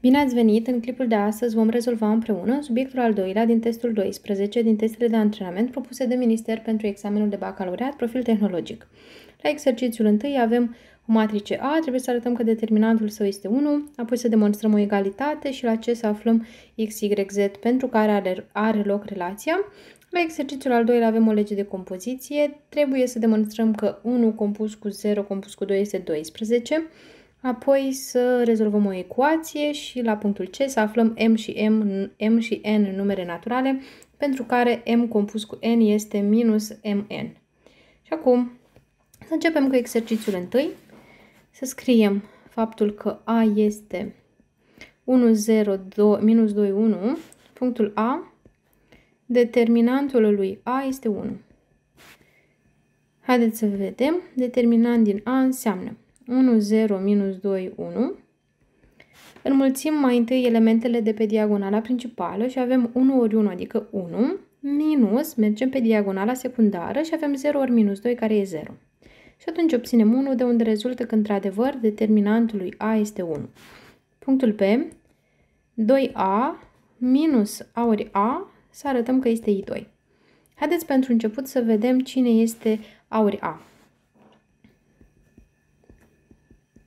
Bine ați venit! În clipul de astăzi vom rezolva împreună subiectul al doilea din testul 12 din testele de antrenament propuse de Minister pentru examenul de bacalaureat profil tehnologic. La exercițiul 1 avem o matrice A, trebuie să arătăm că determinantul său este 1, apoi să demonstrăm o egalitate și la ce să aflăm x, y, z pentru care are, are loc relația. La exercițiul al doilea avem o lege de compoziție, trebuie să demonstrăm că 1 compus cu 0 compus cu 2 este 12, apoi să rezolvăm o ecuație și la punctul C să aflăm m și, m, m și n numere naturale, pentru care m compus cu n este minus mn. Și acum să începem cu exercițiul întâi, să scriem faptul că a este 1, 0, 2, minus 2, 1, punctul A, determinantul lui A este 1. Haideți să vedem, determinant din A înseamnă 1, 0, minus 2, 1. Înmulțim mai întâi elementele de pe diagonala principală și avem 1 ori 1, adică 1, minus, mergem pe diagonala secundară și avem 0 ori minus 2, care e 0. Și atunci obținem 1, de unde rezultă că, într-adevăr, determinantul lui A este 1. Punctul B, 2A minus A ori A, să arătăm că este I2. Haideți pentru început să vedem cine este A ori A.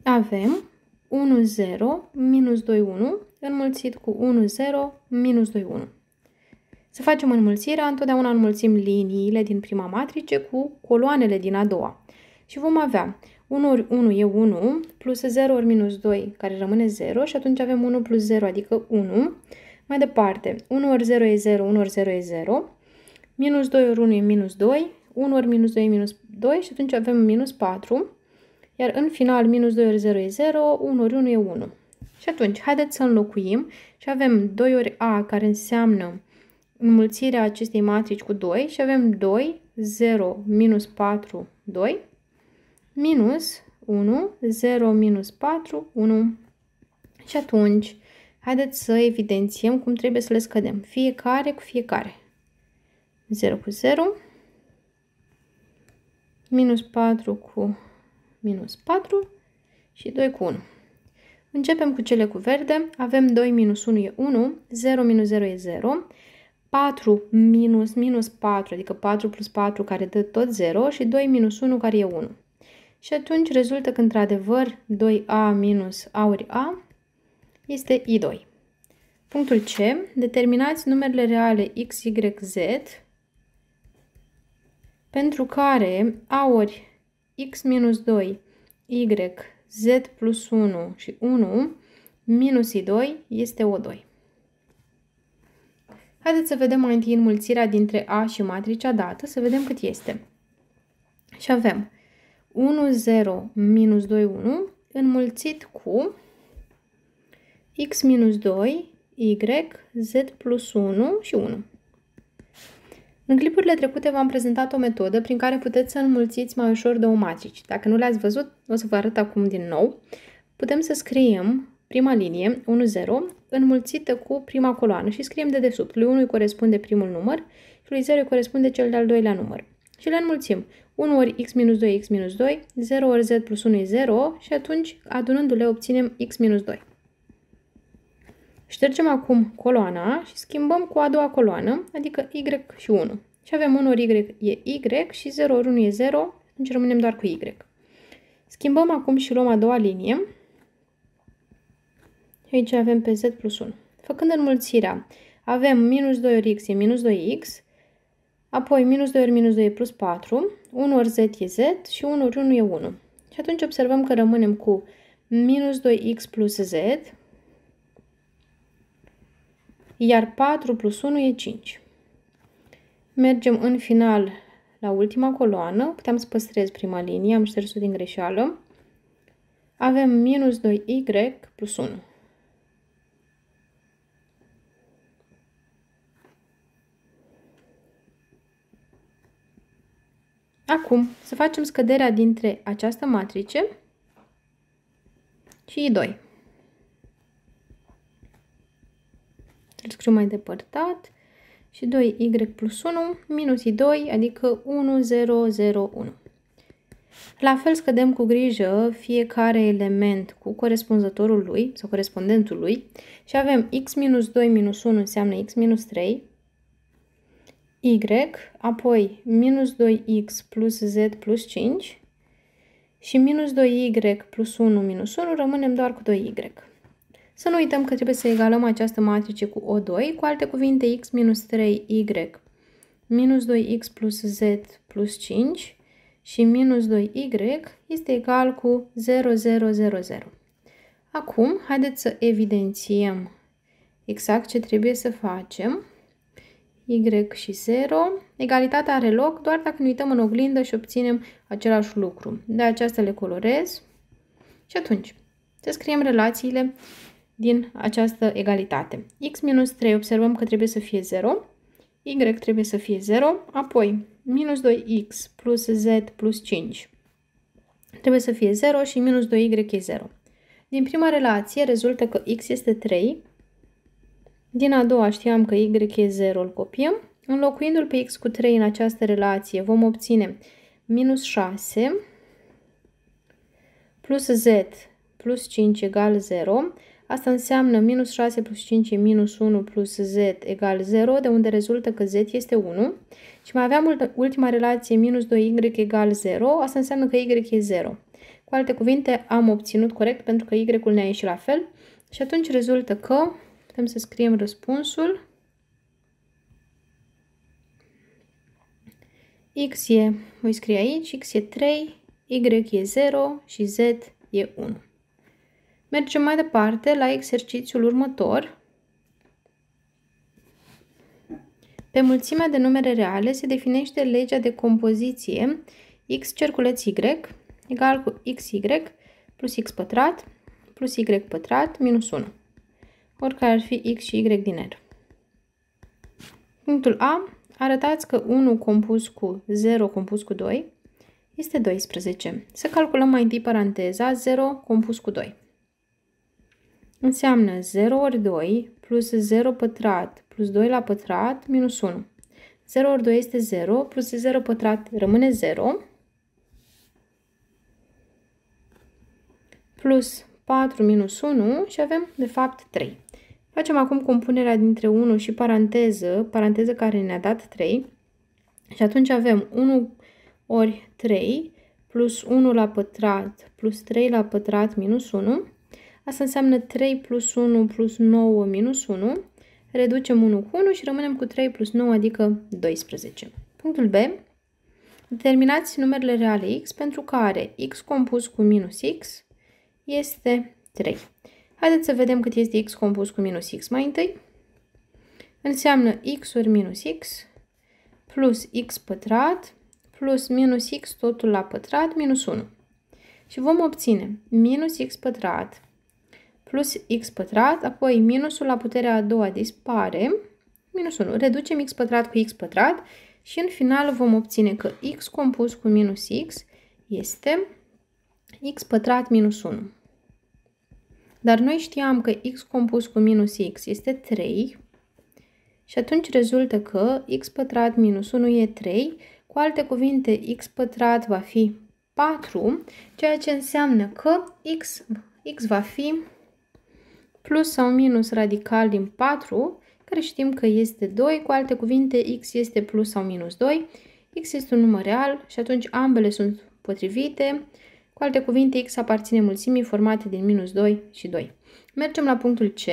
avem 1, 0, minus 2, 1, înmulțit cu 1, 0, minus 2, 1. Să facem înmulțirea, întotdeauna înmulțim liniile din prima matrice cu coloanele din a doua. Și vom avea 1 ori 1 e 1, plus 0 ori minus 2, care rămâne 0, și atunci avem 1 plus 0, adică 1. Mai departe, 1 ori 0 e 0, 1 ori 0 e 0, minus 2 ori 1 e minus 2, 1 ori minus 2 e minus 2 și atunci avem minus 4, iar în final, minus 2 ori 0 e 0, 1 ori 1 e 1. Și atunci, haideți să înlocuim și avem 2 ori A, care înseamnă înmulțirea acestei matrici cu 2 și avem 2, 0, minus 4, 2, minus 1, 0, minus 4, 1. Și atunci, haideți să evidențiem cum trebuie să le scădem. Fiecare cu fiecare. 0 cu 0, minus 4 cu minus 4 și 2 cu 1. Începem cu cele cu verde. Avem 2 minus 1 e 1, 0 minus 0 e 0, 4 minus minus 4, adică 4 plus 4 care dă tot 0 și 2 minus 1 care e 1. Și atunci rezultă că într-adevăr 2a minus a ori a este i2. Punctul C. Determinați numerele reale x, y, z pentru care a ori x minus 2, y, z plus 1 și 1 minus i2 este o2. Haideți să vedem mai întâi înmulțirea dintre A și matricea dată, să vedem cât este. Și avem 1, 0, minus 2, 1, înmulțit cu x minus 2, y, z plus 1 și 1. În clipurile trecute v-am prezentat o metodă prin care puteți să înmulțiți mai ușor două matrici. Dacă nu le-ați văzut, o să vă arăt acum din nou. Putem să scriem prima linie, 1, 0, înmulțită cu prima coloană și scriem de desubt. Lui 1 îi corespunde primul număr și lui 0 îi corespunde cel de-al doilea număr. Și le înmulțim. 1 ori x minus 2, x minus 2, 0 ori z plus 1 e 0 și atunci, adunându-le, obținem x minus 2. Ștergem acum coloana și schimbăm cu a doua coloană, adică y și 1. Și avem 1 ori y e y și 0 ori 1 e 0, atunci rămânem doar cu y. Schimbăm acum și luăm a doua linie. Aici avem pe z plus 1. Făcând înmulțirea, avem minus 2 ori x e minus 2x, apoi minus 2 ori minus 2 e plus 4, 1 ori z e z și 1 ori 1 e 1. Și atunci observăm că rămânem cu minus 2x plus z, iar 4 plus 1 e 5. Mergem în final la ultima coloană, puteam să păstrez prima linie, am șters-o din greșeală. Avem minus 2y plus 1. Acum, să facem scăderea dintre această matrice și I2. Îl scriu mai depărtat și 2y plus 1 minus i2, adică 1, 0, 0, 1. La fel scădem cu grijă fiecare element cu corespunzătorul lui sau corespondentul lui și avem x minus 2 minus 1 înseamnă x minus 3, y, apoi minus 2x plus z plus 5 și minus 2y plus 1 minus 1 rămânem doar cu 2y. Să nu uităm că trebuie să egalăm această matrice cu O2, cu alte cuvinte x minus 3y minus 2x plus z plus 5 și minus 2y este egal cu 0, 0, 0, 0. Acum, haideți să evidențiem exact ce trebuie să facem. y și 0. Egalitatea are loc doar dacă ne uităm în oglindă și obținem același lucru. De aceasta le colorez și atunci să scriem relațiile din această egalitate. x minus 3 observăm că trebuie să fie 0, y trebuie să fie 0, apoi minus 2x plus z plus 5 trebuie să fie 0 și minus 2y e 0. Din prima relație rezultă că x este 3, din a doua știam că y e 0, îl copiem. Înlocuindu-l pe x cu 3 în această relație vom obține minus 6 plus z plus 5 egal 0 Asta înseamnă minus 6 plus 5 e minus 1 plus z egal 0, de unde rezultă că z este 1. Și mai aveam ultima relație minus 2y egal 0, asta înseamnă că y e 0. Cu alte cuvinte, am obținut corect pentru că y-ul ne-a ieșit la fel. Și atunci rezultă că putem să scriem răspunsul. x e, voi scrie aici, x e 3, y e 0 și z e 1. Mergem mai departe la exercițiul următor. Pe mulțimea de numere reale se definește legea de compoziție x cerculeț y egal cu xy plus x pătrat plus y pătrat minus 1, oricare ar fi x și y din R. Punctul A. Arătați că 1 compus cu 0 compus cu 2 este 12. Să calculăm mai întâi paranteza 0 compus cu 2 înseamnă 0 ori 2 plus 0 pătrat plus 2 la pătrat minus 1. 0 ori 2 este 0 plus 0 pătrat rămâne 0 plus 4 minus 1 și avem de fapt 3. Facem acum compunerea dintre 1 și paranteză, paranteză care ne-a dat 3 și atunci avem 1 ori 3 plus 1 la pătrat plus 3 la pătrat minus 1 Asta înseamnă 3 plus 1 plus 9 minus 1. Reducem 1 cu 1 și rămânem cu 3 plus 9, adică 12. Punctul B. Determinați numerele reale x pentru care x compus cu minus x este 3. Haideți să vedem cât este x compus cu minus x mai întâi. Înseamnă x ori minus x plus x pătrat plus minus x totul la pătrat minus 1. Și vom obține minus x pătrat plus x pătrat, apoi minusul la puterea a doua dispare, minus 1. Reducem x pătrat cu x pătrat și în final vom obține că x compus cu minus x este x pătrat minus 1. Dar noi știam că x compus cu minus x este 3 și atunci rezultă că x pătrat minus 1 e 3. Cu alte cuvinte, x pătrat va fi 4, ceea ce înseamnă că x, x va fi plus sau minus radical din 4, care știm că este 2, cu alte cuvinte x este plus sau minus 2, x este un număr real și atunci ambele sunt potrivite, cu alte cuvinte x aparține mulțimii formate din minus 2 și 2. Mergem la punctul C.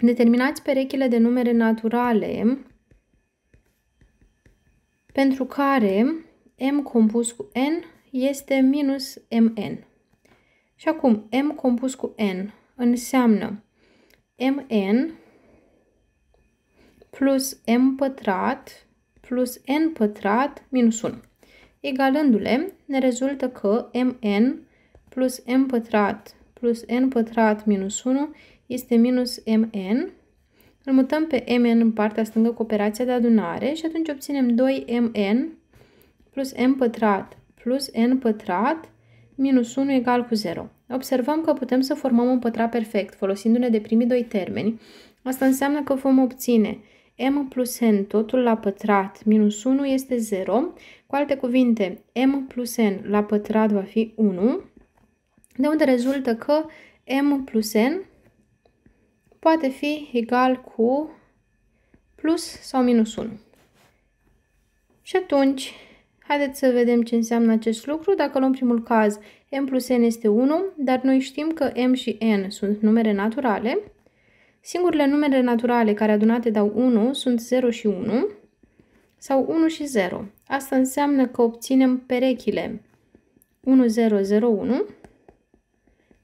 Determinați perechile de numere naturale pentru care m compus cu n este minus mn. Și acum m compus cu n înseamnă mn plus m pătrat plus n pătrat minus 1. Egalându-le, ne rezultă că mn plus m pătrat plus n pătrat minus 1 este minus mn. Îl mutăm pe mn în partea stângă cu operația de adunare și atunci obținem 2mn plus m pătrat plus n pătrat minus 1 egal cu 0. Observăm că putem să formăm un pătrat perfect folosindu-ne de primii doi termeni. Asta înseamnă că vom obține m plus n, totul la pătrat, minus 1 este 0. Cu alte cuvinte, m plus n la pătrat va fi 1, de unde rezultă că m plus n poate fi egal cu plus sau minus 1. Și atunci, haideți să vedem ce înseamnă acest lucru. Dacă luăm primul caz, m plus n este 1, dar noi știm că m și n sunt numere naturale. Singurele numere naturale care adunate dau 1 sunt 0 și 1 sau 1 și 0. Asta înseamnă că obținem perechile 1, 0, 0, 1.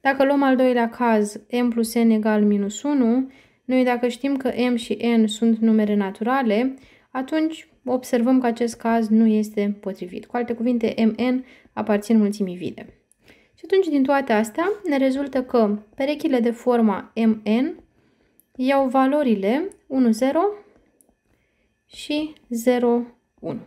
Dacă luăm al doilea caz, m plus n egal minus 1, noi dacă știm că m și n sunt numere naturale, atunci observăm că acest caz nu este potrivit. Cu alte cuvinte, MN aparțin mulțimii vide. Și atunci, din toate astea, ne rezultă că perechile de forma MN iau valorile 1, 0 și 0, 1.